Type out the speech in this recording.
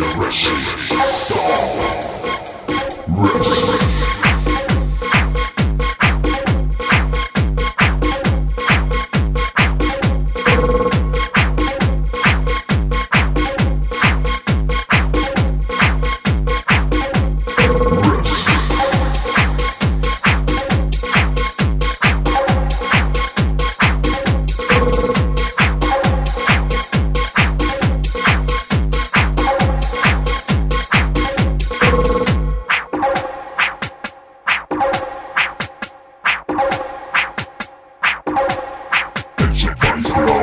direction. Let's.